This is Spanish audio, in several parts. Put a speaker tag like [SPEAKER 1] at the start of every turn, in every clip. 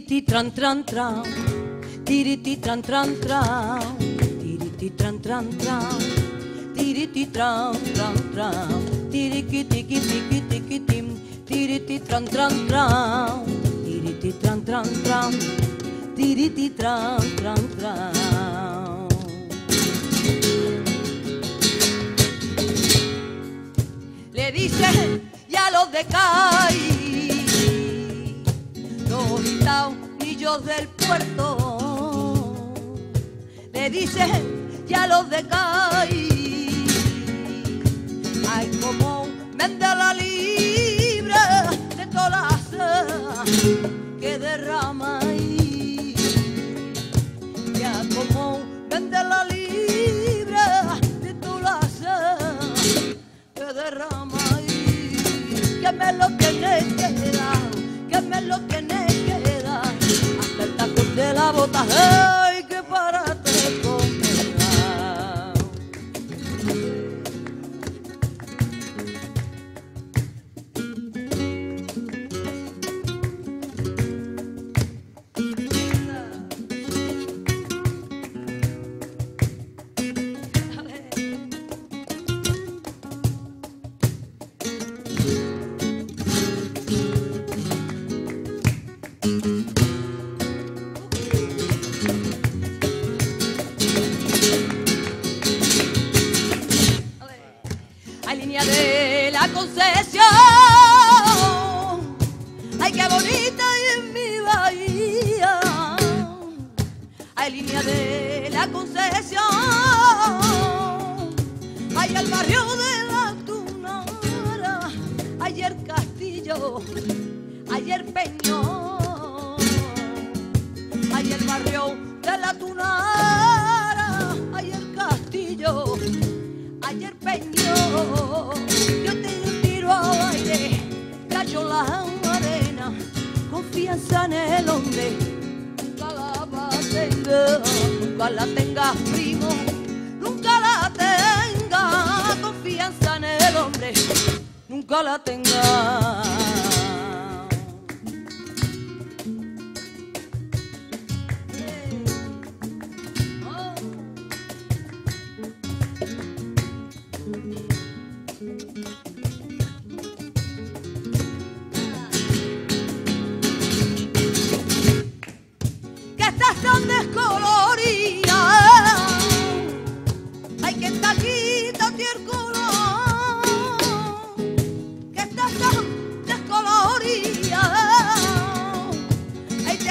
[SPEAKER 1] Tiriti tran tran tran, tiriti tran tran tran, tiriti tran tran tran, tiriti tran tran tran, tiriki tiki tiki tiki tim, tiriti tran tran tran, tiriti tran tran tran, tiriti tran tran tran. Le dicen ya los de taunillos del puerto. Le dicen ya los de Cádiz hay como vende la libre de todas que derrama de línea de la concesión. Ay, qué bonita en mi bahía. Hay línea de la concesión. Hay el barrio de la Tunara. Hay el castillo. Hay el peñón. Nunca la tenga.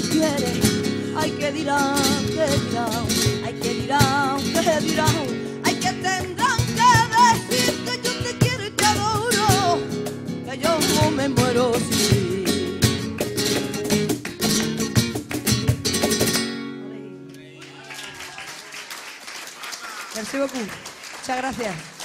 [SPEAKER 1] no quiere. Ay, que dirán, que dirán, ay, que dirán, que dirán, ay, que tendrán que decir que yo te quiero y te adoro, que yo no me muero sin ti. Merci beaucoup. Muchas gracias.